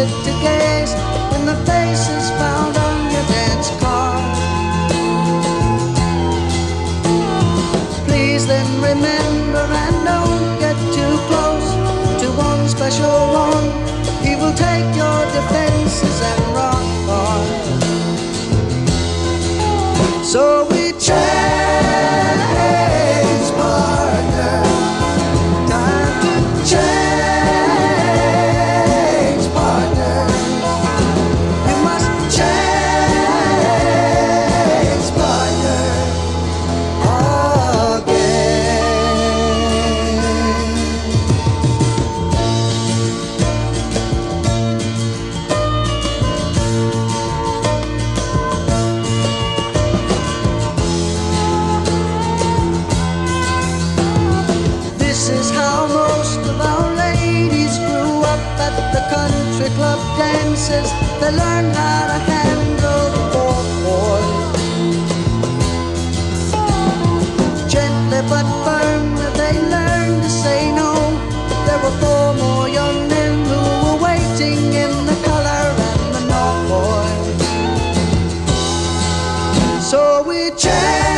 requested to gaze in the faces found on your dance card. Please then remember and don't get too close to one special one. He will take your defenses and rock hard. So we change how most of our ladies grew up at the country club dances. They learned how to handle the four boys. Gently but firmly they learned to say no. There were four more young men who were waiting in the color and the north boys. So we changed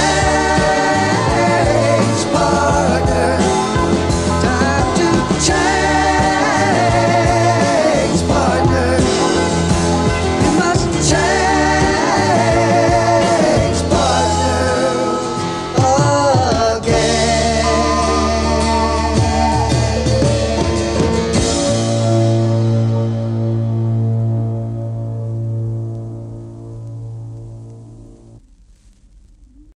céu.